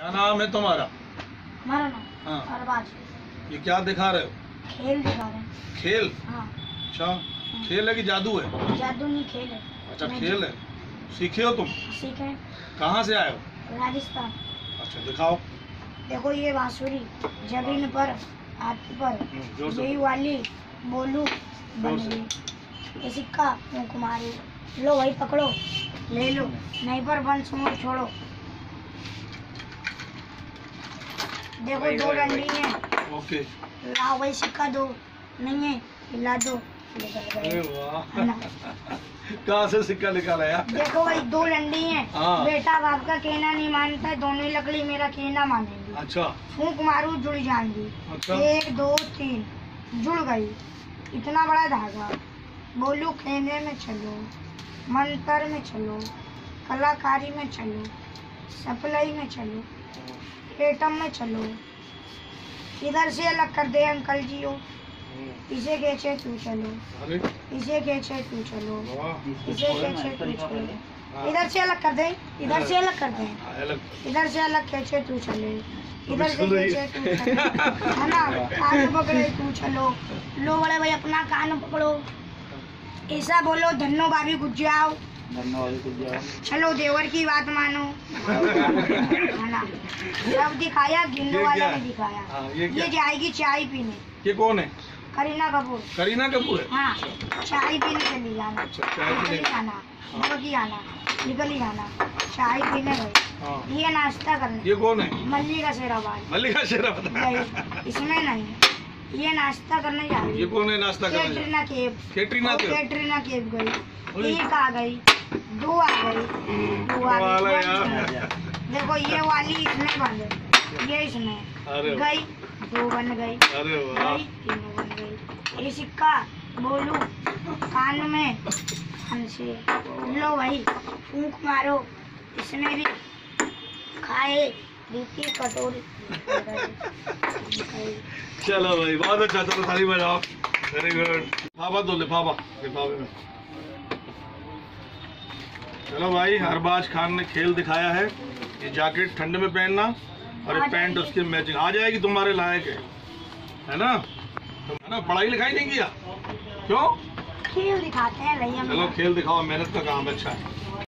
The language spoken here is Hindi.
क्या नाम है तुम्हारा? हमारा नाम हाँ। अरबाज ये क्या दिखा रहे हो? खेल दिखा रहे हैं। खेल? हाँ। अच्छा। खेल है कि जादू है? जादू नहीं खेल है। अच्छा मैं खेल है। सीखे हो तुम? सीखे कहाँ से आए हो? राजस्थान। अच्छा दिखाओ। देखो ये बांसुरी ज़मीन पर हाथ पर। हम्म, ज़ोर से। यही वाली बोलू ज़ोर से। गई। ये सिक्का फूंक मारो लो वही पकड़ो। ले लो। नहीं पर वंश मोर छोड़ो। देखो दो वही, डंडी है। ओके। लाओ भाई सिक्का दो। नहीं है हिला दो? कहाँ से सिक्का निकाला यार? देखो भाई दो डंडी हैं। हाँ। बेटा बाप का कहना नहीं मानता दोनों ही लकड़ी मेरा कहना मानेंगे। अच्छा। फूंक मारू जुड़ जाएँगी अच्छा। एक दो तीन। जुड़ गई। इतना बड़ा धागा। बोलू खेने में चलो। मंत्र में चलो। कलाकारी में चलो। सप्लाई में चलो। एटम में चलो। इधर से अलग कर दे अंकल जी हो हम्म, इसे खेचे तू चलो? इसे खेचे तू चलो? इसे खेचे तू चलो? इधर से अलग कर दे इधर से अलग कर दे। हाँ, इधर से अलग खींचे तू चले? इधर से। खींचे तू चले? है ना? कान पकड़े तू चलो। लो बड़े भाई अपना कान पकड़ो। ऐसा बोलो धन्नो भाभी गुज जाओ चलो देवर की बात मानो। ना? सब दिखाया गिंदू ये वाला है? दिखाया। हाँ, ये ये जाएगी चाय पीने। ये कौन है? करीना कपूर। करीना कपूर है? हाँ चाय पीने चली जाना अच्छा चाय पीने आना निकल ही आना निकल ही आना। चाय पीने गई हाँ। ये नाश्ता करने। ये कौन है? मल्ली का शेराबाद। मल्लिका शेरावत गई इसमें नहीं। ये नाश्ता करने जा रही है। ये कौन है नाश्ता करने कैटरीना केब कैटरीना कैफ? कैटरीना केब गई। एक आ गई दो आ गई दो आ गई। देखो ये वाली इसमें बन गई ये इसमें गई दो बन गई गई तीनों बन गई। ये सिक्का बोलू कान में कान से। लो भाई फूंक मारो इसमें भी खाए बीती कटोरी। चलो भाई बहुत अच्छा चलो ताली बजाओ। वेरी गुड लिफाफा दो लिफाफा लिफाफे में। चलो भाई हरबाज खान ने खेल दिखाया है। ये जैकेट ठंड में पहनना और ये पैंट उसके उसकी मैचिंग आ जाएगी तुम्हारे लायक है। है ना? है ना? पढ़ाई लिखाई नहीं किया? क्यों? खेल दिखाते हैं भैया चलो खेल दिखाओ मेहनत का काम अच्छा है।